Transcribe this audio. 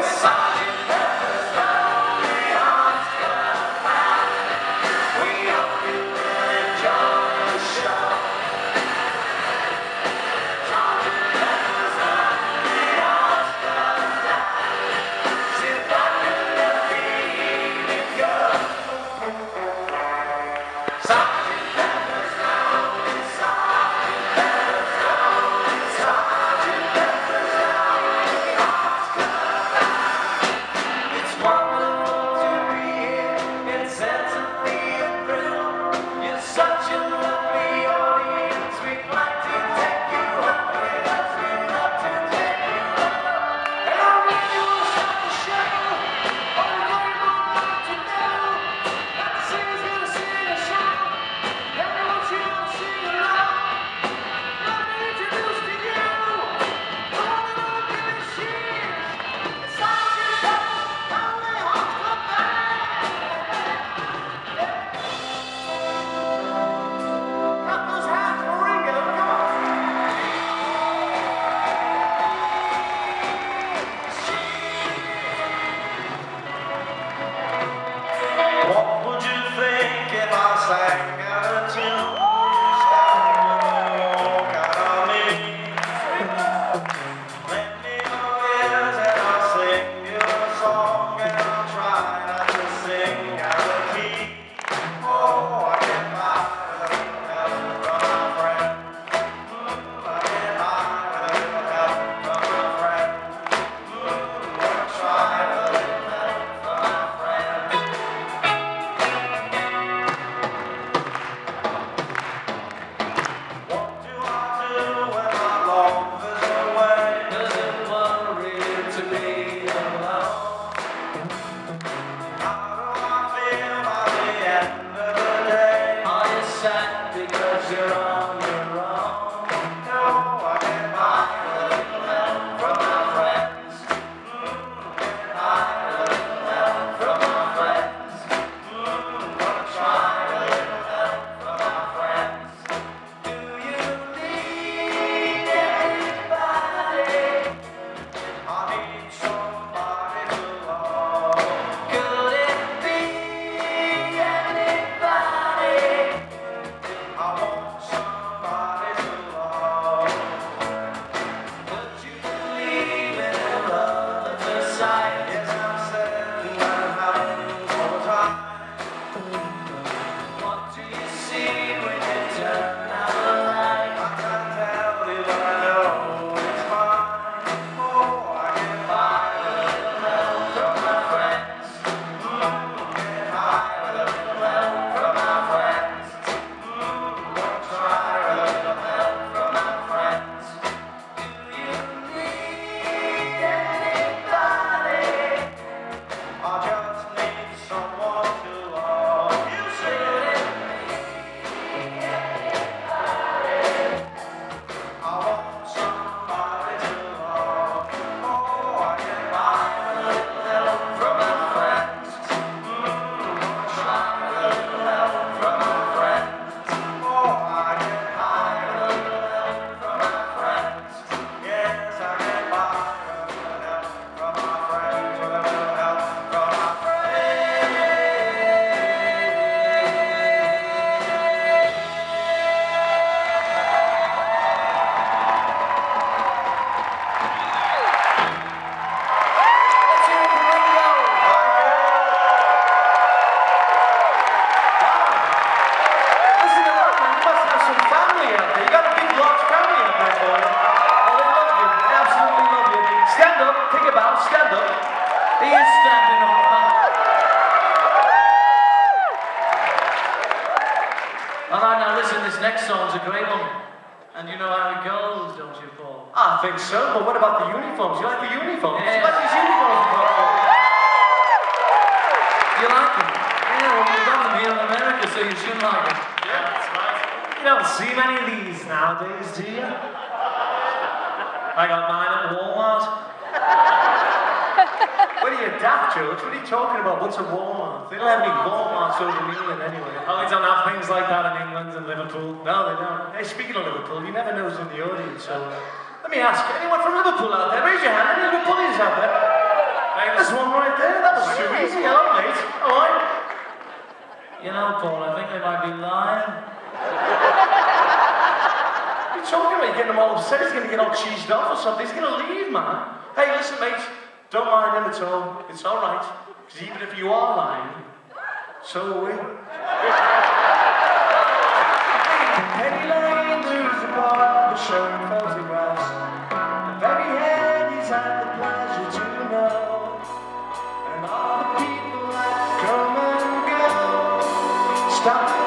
começar. This next song's a great one. And you know how it goes, don't you, Paul? I think so, but what about the uniforms? You like the uniforms? Yeah. You like these uniforms you got for me? You like them? Yeah, well, we've got them here in America, so you should like them. You don't see many of these nowadays, do you? I got mine at Walmart. what are you, daft? What are you talking about? What's a Walmart? They don't have any Walmarts over in England anyway. Oh, they don't have things like that in England and Liverpool. No, they don't. Hey, speaking of Liverpool, you never know who's in the audience, so uh, let me ask, anyone from Liverpool out there? Raise your hand. Any Liverpoolians out there? Hey, there's one right there. That was too easy. Hello, mate. All right. You know, Paul, I think they might be lying. What are you talking about? You're getting them all upset. He's going to get all cheesed off or something. He's going to leave, man. Hey, listen, mate. Don't mind him at all. It's all right. Because even if you are lying, so are we. Penny Lane, a barber showing photographs. The very he's had the pleasure to know. And all the people that come and go stop.